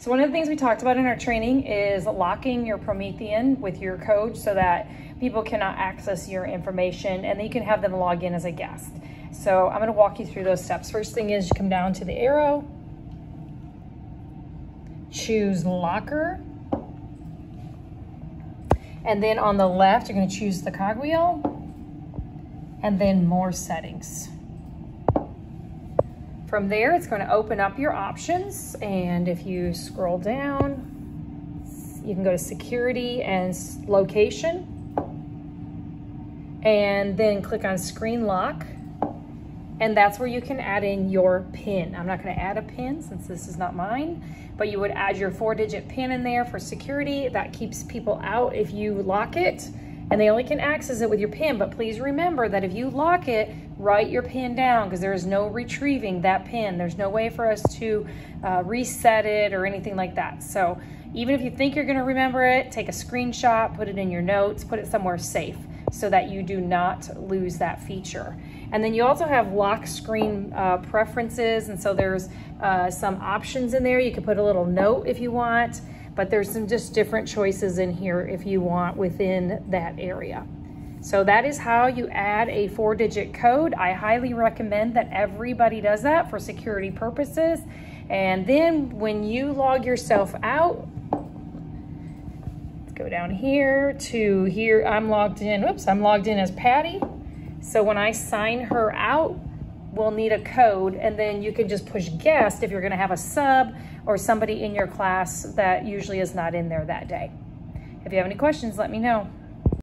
So one of the things we talked about in our training is locking your Promethean with your code so that people cannot access your information and then you can have them log in as a guest. So I'm gonna walk you through those steps. First thing is you come down to the arrow, choose locker, and then on the left, you're gonna choose the cogwheel, and then more settings. From there, it's gonna open up your options, and if you scroll down, you can go to security and location, and then click on screen lock, and that's where you can add in your PIN. I'm not gonna add a PIN since this is not mine, but you would add your four digit PIN in there for security. That keeps people out if you lock it and they only can access it with your PIN. But please remember that if you lock it, write your PIN down because there is no retrieving that PIN. There's no way for us to uh, reset it or anything like that. So even if you think you're gonna remember it, take a screenshot, put it in your notes, put it somewhere safe so that you do not lose that feature. And then you also have lock screen uh, preferences. And so there's uh, some options in there. You can put a little note if you want, but there's some just different choices in here if you want within that area. So that is how you add a four digit code. I highly recommend that everybody does that for security purposes. And then when you log yourself out, let's go down here to here, I'm logged in, oops, I'm logged in as Patty. So when I sign her out, we'll need a code and then you can just push guest if you're gonna have a sub or somebody in your class that usually is not in there that day. If you have any questions, let me know.